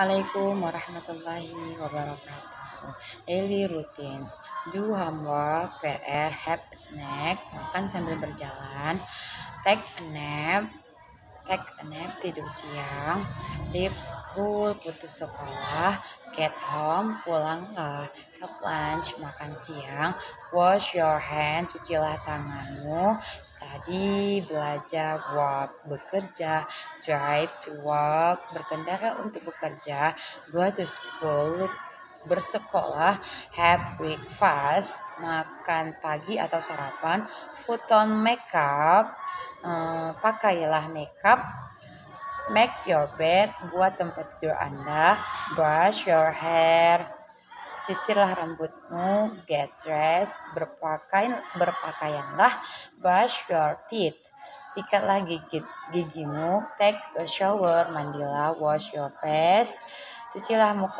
Assalamualaikum warahmatullahi wabarakatuh. Daily routines. Do homework, PR, have a snack, makan sambil berjalan, take a nap, take a nap, tidur siang, leave school, putus sekolah, get home, pulanglah, have lunch, makan siang, wash your hand, cucilah tanganmu, study, belajar, work, bekerja, drive to work, berkendara untuk bekerja, go to school, bersekolah, have breakfast, makan pagi atau sarapan, put on makeup, uh, pakailah makeup, make your bed, buat tempat tidur Anda, brush your hair, sisirlah rambutmu, get dressed, berpakaian, berpakaianlah, brush your teeth, sikatlah gigi gigimu, take a shower, mandilah, wash your face, cucilah muka